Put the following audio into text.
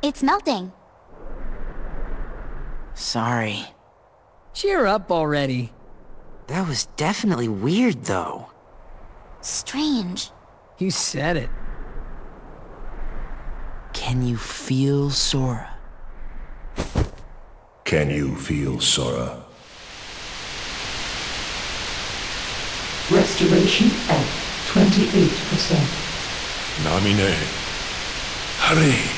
It's melting. Sorry. Cheer up already. That was definitely weird, though. Strange. You said it. Can you feel Sora? Can you feel Sora? Restoration at 28%. Naminé. Hurry!